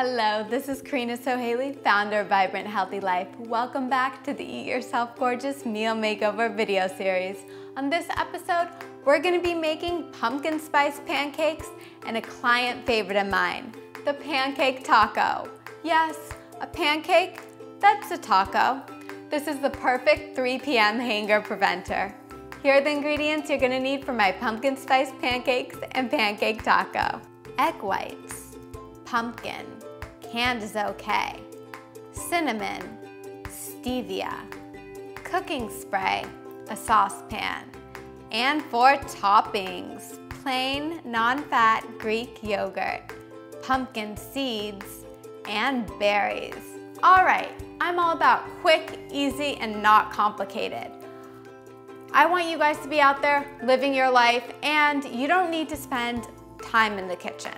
Hello, this is Carina Sohaili, founder of Vibrant Healthy Life. Welcome back to the Eat Yourself Gorgeous Meal Makeover video series. On this episode, we're gonna be making pumpkin spice pancakes and a client favorite of mine, the pancake taco. Yes, a pancake that's a taco. This is the perfect 3 p.m. hanger preventer. Here are the ingredients you're gonna need for my pumpkin spice pancakes and pancake taco. Egg whites, pumpkin, canned is okay, cinnamon, stevia, cooking spray, a saucepan, and for toppings, plain non-fat Greek yogurt, pumpkin seeds, and berries. All right, I'm all about quick, easy, and not complicated. I want you guys to be out there living your life and you don't need to spend time in the kitchen.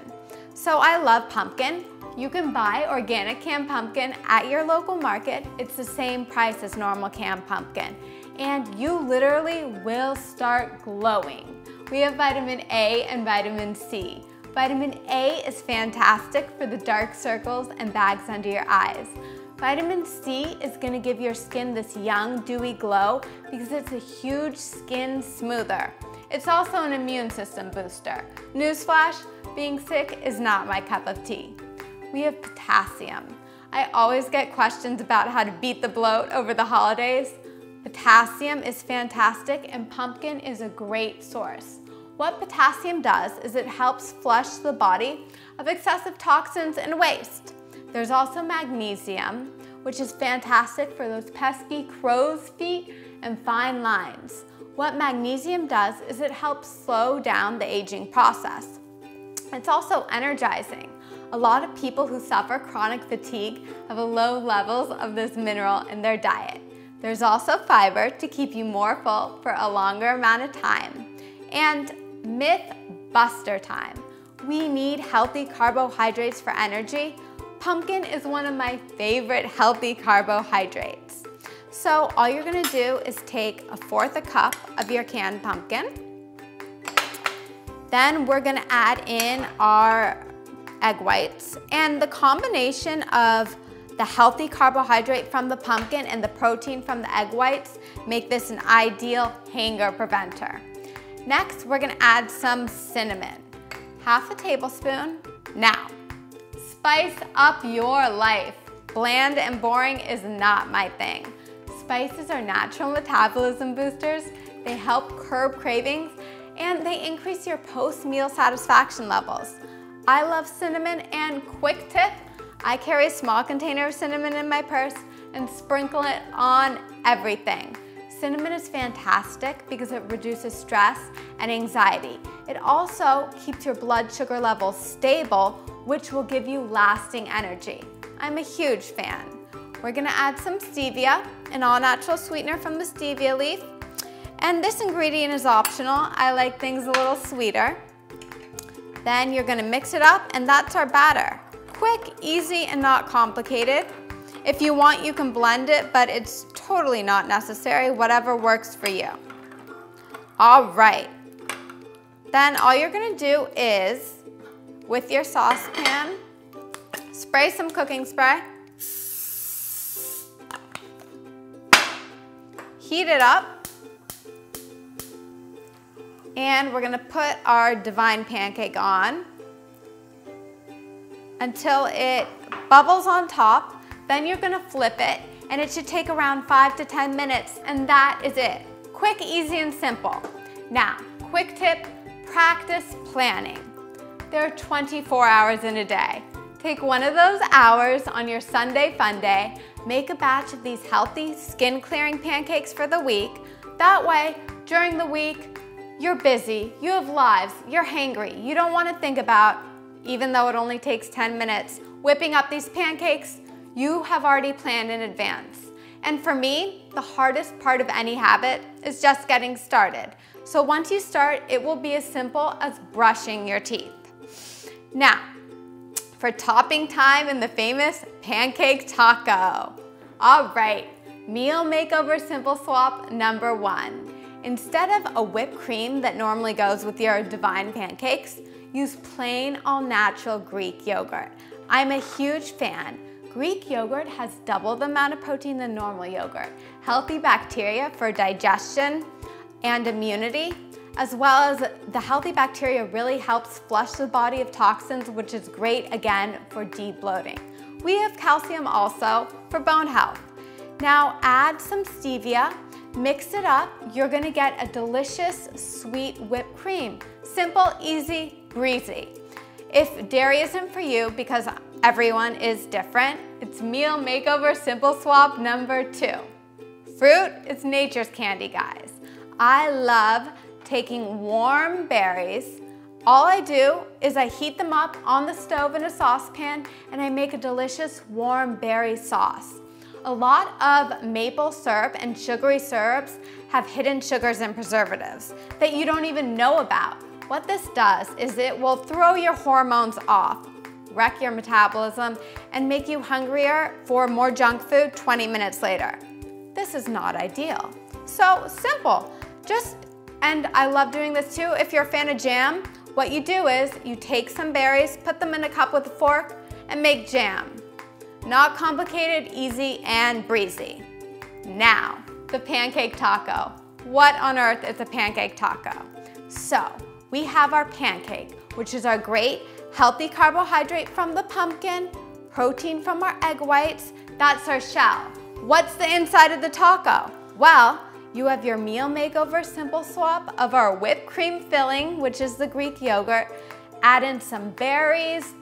So I love pumpkin. You can buy organic canned pumpkin at your local market. It's the same price as normal canned pumpkin. And you literally will start glowing. We have vitamin A and vitamin C. Vitamin A is fantastic for the dark circles and bags under your eyes. Vitamin C is gonna give your skin this young, dewy glow because it's a huge skin smoother. It's also an immune system booster. Newsflash, being sick is not my cup of tea. We have potassium. I always get questions about how to beat the bloat over the holidays. Potassium is fantastic and pumpkin is a great source. What potassium does is it helps flush the body of excessive toxins and waste. There's also magnesium, which is fantastic for those pesky crow's feet and fine lines. What magnesium does is it helps slow down the aging process. It's also energizing. A lot of people who suffer chronic fatigue have low levels of this mineral in their diet. There's also fiber to keep you more full for a longer amount of time. And myth buster time. We need healthy carbohydrates for energy, Pumpkin is one of my favorite healthy carbohydrates. So all you're gonna do is take a fourth a cup of your canned pumpkin. Then we're gonna add in our egg whites. And the combination of the healthy carbohydrate from the pumpkin and the protein from the egg whites make this an ideal hanger preventer. Next, we're gonna add some cinnamon. Half a tablespoon. Now, Spice up your life. Bland and boring is not my thing. Spices are natural metabolism boosters. They help curb cravings and they increase your post-meal satisfaction levels. I love cinnamon and quick tip, I carry a small container of cinnamon in my purse and sprinkle it on everything. Cinnamon is fantastic because it reduces stress and anxiety. It also keeps your blood sugar levels stable which will give you lasting energy. I'm a huge fan. We're gonna add some stevia, an all-natural sweetener from the stevia leaf. And this ingredient is optional. I like things a little sweeter. Then you're gonna mix it up and that's our batter. Quick, easy, and not complicated. If you want, you can blend it, but it's totally not necessary, whatever works for you. All right. Then all you're gonna do is with your saucepan. Spray some cooking spray. Heat it up. And we're gonna put our divine pancake on until it bubbles on top. Then you're gonna flip it and it should take around five to 10 minutes and that is it. Quick, easy, and simple. Now, quick tip, practice planning. There are 24 hours in a day. Take one of those hours on your Sunday fun day, make a batch of these healthy skin clearing pancakes for the week. That way, during the week, you're busy, you have lives, you're hangry. You don't wanna think about, even though it only takes 10 minutes, whipping up these pancakes, you have already planned in advance. And for me, the hardest part of any habit is just getting started. So once you start, it will be as simple as brushing your teeth. Now, for topping time in the famous pancake taco. All right, meal makeover simple swap number one. Instead of a whipped cream that normally goes with your divine pancakes, use plain all natural Greek yogurt. I'm a huge fan. Greek yogurt has double the amount of protein than normal yogurt. Healthy bacteria for digestion and immunity, as well as the healthy bacteria really helps flush the body of toxins, which is great again for de-bloating. We have calcium also for bone health. Now add some stevia, mix it up, you're gonna get a delicious sweet whipped cream. Simple, easy, breezy. If dairy isn't for you, because everyone is different, it's Meal Makeover Simple Swap number two. Fruit is nature's candy, guys. I love taking warm berries. All I do is I heat them up on the stove in a saucepan and I make a delicious warm berry sauce. A lot of maple syrup and sugary syrups have hidden sugars and preservatives that you don't even know about. What this does is it will throw your hormones off, wreck your metabolism, and make you hungrier for more junk food 20 minutes later. This is not ideal. So simple, just, and I love doing this too, if you're a fan of jam, what you do is you take some berries, put them in a cup with a fork, and make jam. Not complicated, easy, and breezy. Now, the pancake taco. What on earth is a pancake taco? So, we have our pancake, which is our great healthy carbohydrate from the pumpkin, protein from our egg whites, that's our shell. What's the inside of the taco? Well, you have your meal makeover simple swap of our whipped cream filling, which is the Greek yogurt. Add in some berries.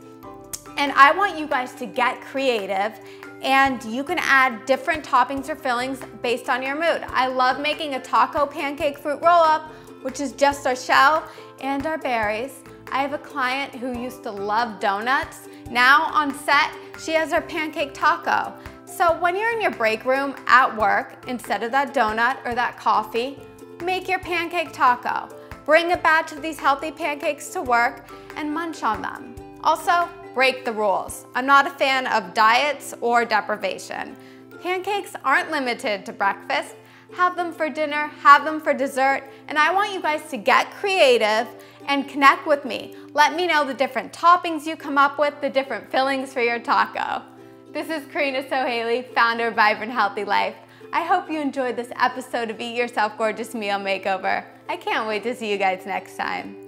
And I want you guys to get creative and you can add different toppings or fillings based on your mood. I love making a taco pancake fruit roll up, which is just our shell and our berries. I have a client who used to love donuts. Now on set, she has her pancake taco. So when you're in your break room at work, instead of that donut or that coffee, make your pancake taco. Bring a batch of these healthy pancakes to work and munch on them. Also, break the rules. I'm not a fan of diets or deprivation. Pancakes aren't limited to breakfast have them for dinner, have them for dessert, and I want you guys to get creative and connect with me. Let me know the different toppings you come up with, the different fillings for your taco. This is Carina Sohaili, founder of Vibrant Healthy Life. I hope you enjoyed this episode of Eat Yourself Gorgeous Meal Makeover. I can't wait to see you guys next time.